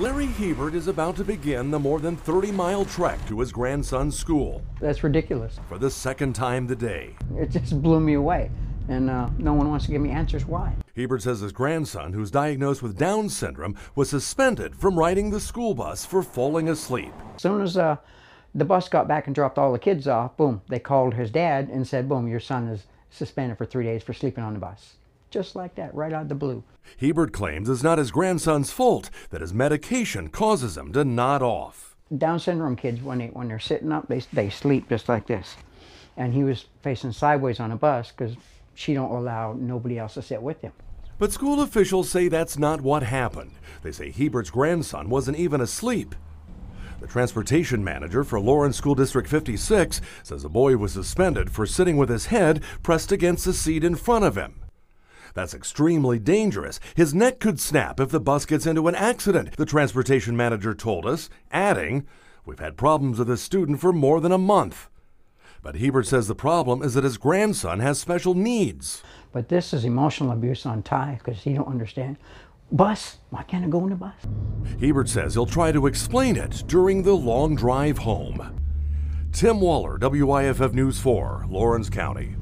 Larry Hebert is about to begin the more than 30 mile trek to his grandson's school. That's ridiculous. For the second time today. It just blew me away. And uh, no one wants to give me answers why. Hebert says his grandson, who's diagnosed with Down syndrome, was suspended from riding the school bus for falling asleep. As soon as uh, the bus got back and dropped all the kids off, boom, they called his dad and said, boom, your son is suspended for three days for sleeping on the bus just like that, right out of the blue. Hebert claims it's not his grandson's fault that his medication causes him to nod off. Down syndrome kids, when, they, when they're sitting up, they, they sleep just like this. And he was facing sideways on a bus because she don't allow nobody else to sit with him. But school officials say that's not what happened. They say Hebert's grandson wasn't even asleep. The transportation manager for Laurens School District 56 says the boy was suspended for sitting with his head pressed against the seat in front of him. That's extremely dangerous. His neck could snap if the bus gets into an accident, the transportation manager told us, adding, We've had problems with this student for more than a month. But Hebert says the problem is that his grandson has special needs. But this is emotional abuse on Ty because he don't understand. Bus? Why can't I go in the bus? Hebert says he'll try to explain it during the long drive home. Tim Waller, WYFF News 4, Laurens County.